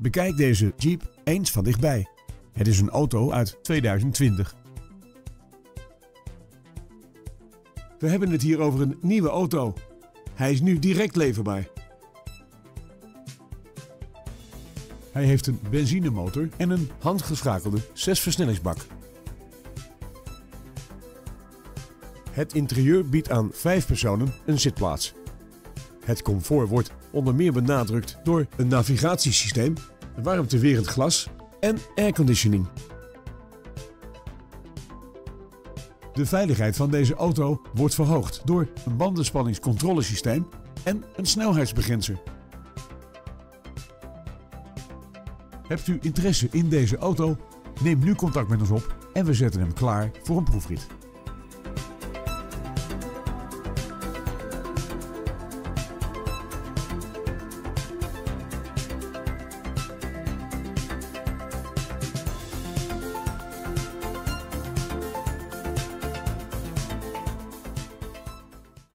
Bekijk deze Jeep eens van dichtbij. Het is een auto uit 2020. We hebben het hier over een nieuwe auto. Hij is nu direct leverbaar. Hij heeft een benzinemotor en een handgeschakelde 6-versnellingsbak. Het interieur biedt aan 5 personen een zitplaats. Het comfort wordt onder meer benadrukt door een navigatiesysteem, warmtewerend glas en airconditioning. De veiligheid van deze auto wordt verhoogd door een bandenspanningscontrolesysteem en een snelheidsbegrenzer. Hebt u interesse in deze auto? Neem nu contact met ons op en we zetten hem klaar voor een proefrit.